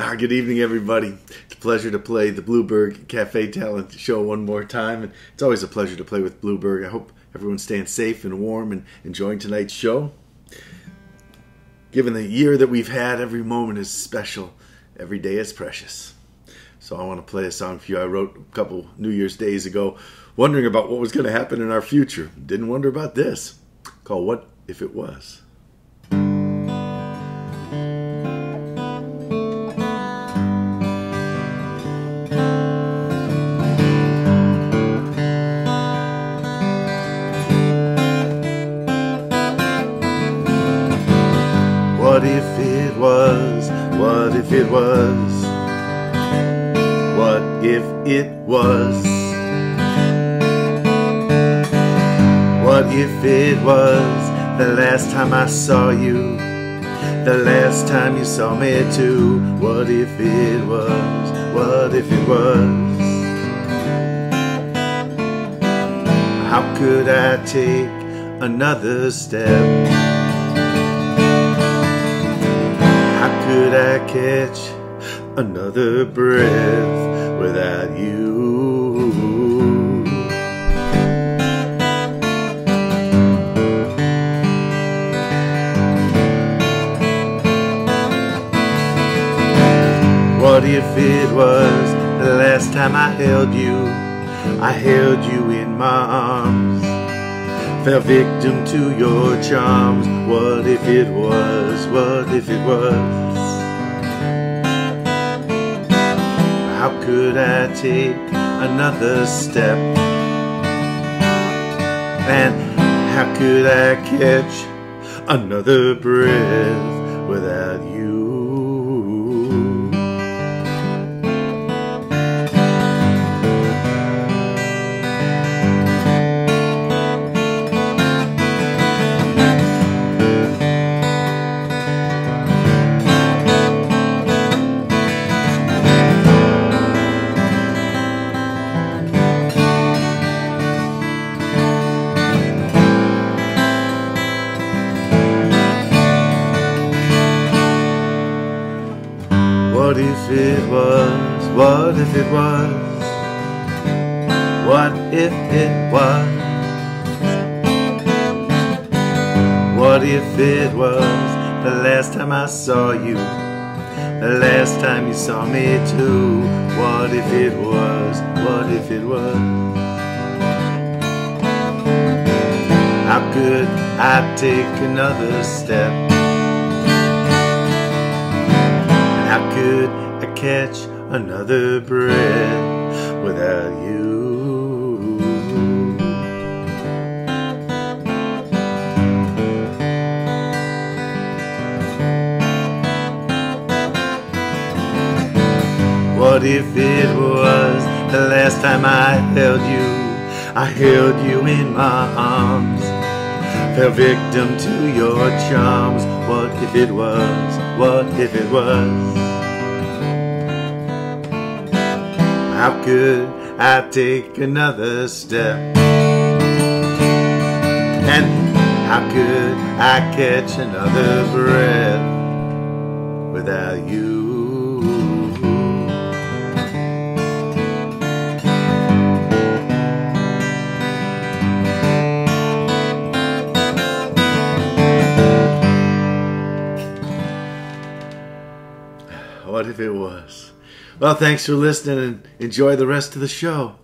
Ah, good evening, everybody. It's a pleasure to play the Blueberg Cafe Talent Show one more time, and it's always a pleasure to play with Blueberg. I hope everyone's staying safe and warm and enjoying tonight's show. Given the year that we've had, every moment is special, every day is precious. So I want to play a song for you I wrote a couple New Year's days ago, wondering about what was going to happen in our future. Didn't wonder about this, called What If It Was. What if it was? What if it was? What if it was? What if it was the last time I saw you? The last time you saw me too? What if it was? What if it was? How could I take another step? Could I catch another breath without you? What if it was the last time I held you? I held you in my arms, fell victim to your charms. What if it was? What if it was? How could I take another step? And how could I catch another breath without you? What if it was? What if it was? What if it was? What if it was the last time I saw you? The last time you saw me too? What if it was? What if it was? How could I take another step? Could I catch another breath without you? What if it was the last time I held you? I held you in my arms, fell victim to your charms. What if it was? What if it was? How could I take another step? And how could I catch another breath without you? What if it was? Well, thanks for listening and enjoy the rest of the show.